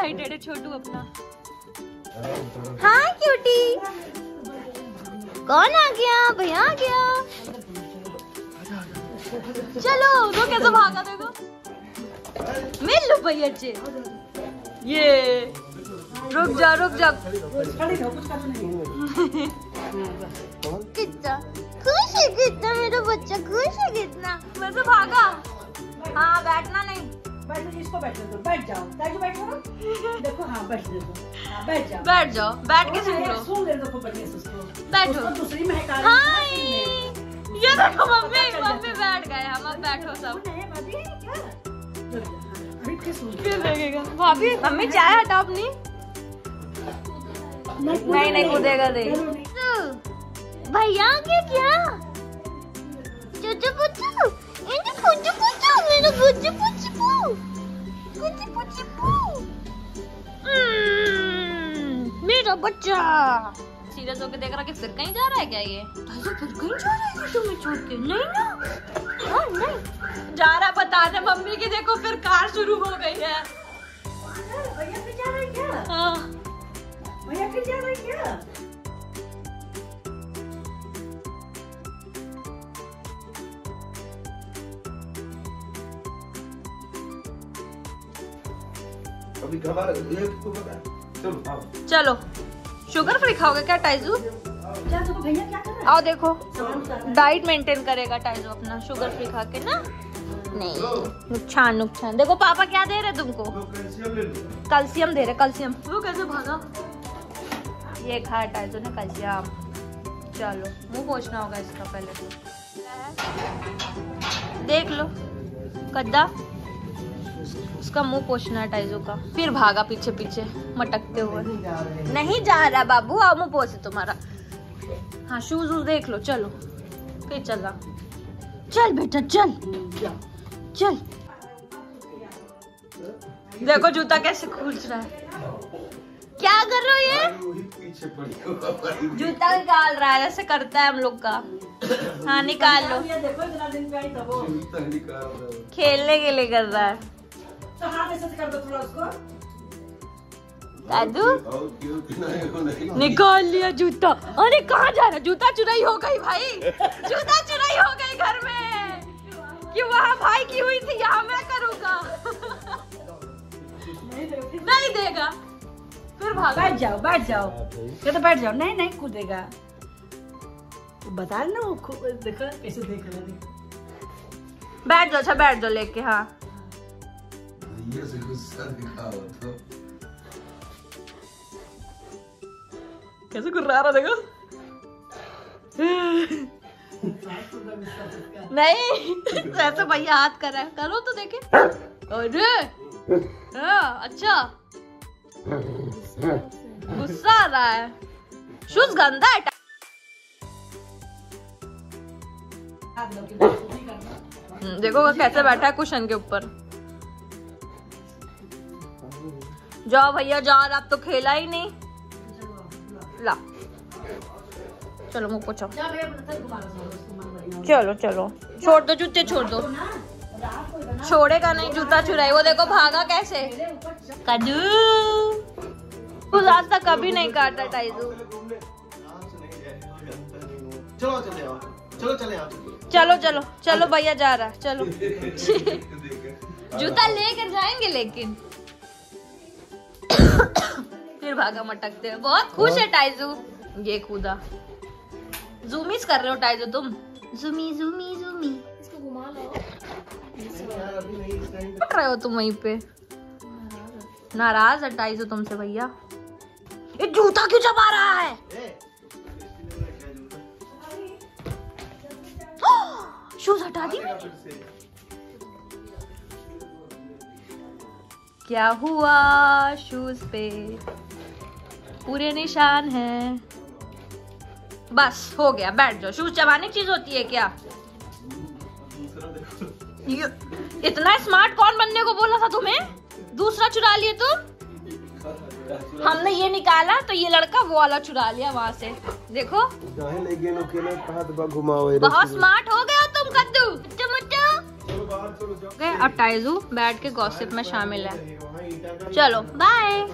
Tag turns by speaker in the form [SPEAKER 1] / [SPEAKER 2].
[SPEAKER 1] Excited है छोटू अपना हाँ क्यूटी कौन आ गया? भैया आ गया। चलो वो कैसे भागा देखो। मिल लो भैया चे ये रुक जा रुक जा। कितना खुश है कितना? मेरा बच्चा खुश है कितना? भागा। हाँ बैठना नहीं
[SPEAKER 2] बैठ जाओ इसको बैठ दो बैठ जाओ। ताकि बैठो ना। देखो हाँ दो हाँ बैठ जाओ।
[SPEAKER 1] बैठ जाओ बैठ के सुन लो।
[SPEAKER 2] सुन ले देखो बढ़िया से
[SPEAKER 1] बैठो।
[SPEAKER 2] दूसरी महका
[SPEAKER 1] ये देखो मम्मी मम्मी बैठ गए हम अब बैठो सब।
[SPEAKER 2] फिर
[SPEAKER 1] लगेगा भाभी मम्मी चाय हटाओ अपनी। नहीं नहीं कूदेगा दे भैया क्या? चुचु पुचु। बच्चा। सीरियस होकर देख रहा कि फिर कहीं जा रहा है क्या ये? तो फिर कहीं जा रहा है तुम्हें छोड़ के? नहीं ना। हाँ नहीं। जा रहा बता दे मम्मी की देखो फिर कार शुरू हो गई है।
[SPEAKER 2] भैया फिर जा रहे हैं क्या?
[SPEAKER 1] हाँ।
[SPEAKER 2] भैया फिर जा रहे हैं क्या?
[SPEAKER 3] अभी घबरा ये तो पता है। चलो।
[SPEAKER 1] शुगर फ्री खाओगे क्या टाइजू आओ देखो। डाइट मेंटेन करेगा टाइजू अपना शुगर फ्री खा के ना? नहीं। नुकसान नुकसान। देखो, पापा क्या दे रहे तुमको?
[SPEAKER 3] कैल्शियम
[SPEAKER 1] दे रहे कैल्शियम वो कैसे भागा ये खा टाइजू ने कैल्शियम चलो, मुँह पोछना होगा इसका पहले। देख लो। कद्दा? उसका मुँह पोछना है टाइजू का। फिर भागा पीछे पीछे मटकते हुए। नहीं जा रहा बाबू आओ मुँह पोछे तुम्हारा। हाँ शूज़ वूज देख लो चलो। फिर चला चल बेटा चल। चल। देखो जूता कैसे खींच रहा है। क्या कर रहे हो ये? जूता निकाल रहा है ऐसे करता है हम लोग का। हाँ निकाल लो।
[SPEAKER 2] देखो इतना दिन पे आई तब वो।
[SPEAKER 3] जूता निकाल रहा हूँ।
[SPEAKER 1] खेलने के लिए कर रहा है।
[SPEAKER 2] तो हाथ ऐसे कर दो थोड़ा उसको।
[SPEAKER 1] दादू?
[SPEAKER 3] क्यों हो
[SPEAKER 1] निकाल लिया जूता। अरे कहाँ जा रहा जूता चुराई हो गई भाई। जूता चुराई हो गई घर में। कि वहाँ भाई की हुई थी यहाँ मैं करूँगा। नहीं देगा। फिर भागा।
[SPEAKER 2] बैठ जाओ बैठ जाओ। ये तो बैठ जाओ। नहीं नहीं कूदेगा। तो बता ना वो देखो कैसे देख रहा
[SPEAKER 1] बैठ जाओ अच्छा बैठ जाओ लेके हाँ।
[SPEAKER 3] ये से गुस्सा दिखाओ तो
[SPEAKER 1] कैसे गुर्रा रहा देखो नहीं ऐसे भैया हाथ कर रहा है। करो तो देखे। अरे हाँ, अच्छा। गुस्सा आ रहा है। शूज़ गंदा है। हम्म, देखो वो कैसे बैठा है कुशन के ऊपर। जाओ भैया जा अब तो खेला ही नहीं। ला। चलो मुँह पोछो
[SPEAKER 2] जा भैया अपना सर घुमा लो उसको मन बढ़िया
[SPEAKER 1] चलो चलो। छोड़ दो जूते छोड़ दो। छोड़ेगा नहीं जूता चुराई वो देखो भागा कैसे? कदू। तू आज तक कभी नहीं काटा टाइजू।
[SPEAKER 3] चलो चले आओ। चलो चले आओ।
[SPEAKER 1] चलो चलो चलो भैया जा रहा चलो। जूता लेकर जाएँगे लेकिन। फिर भागा मटकते हैं। बहुत खुश है टाइजू। ये कूदा। जूमीज कर रहे हो टाइजू तुम? जूमी जूमी जूमी। पट रहे हो तुम वहीं पे? नाराज़ है टाइजू तुमसे भैया। ये जूता क्यों चबा रहा है? शूज़ हटा दी मैंने। क्या हुआ शूज़ पे? पूरे निशान हैं। बस हो गया बैठ जाओ। शूज़ चबाने की चीज़ होती है क्या? इतना स्मार्ट कौन बनने को बोला था तुम्हें? दूसरा चुरा लिए तुम? हमने ये निकाला तो ये लड़का वो वाला चुरा लिया वहाँ से। देखो। बहुत स्मार्ट हो गया तुम कद्दू। अब टाइजू बैठ के गॉसिप में शामिल है। चलो बाय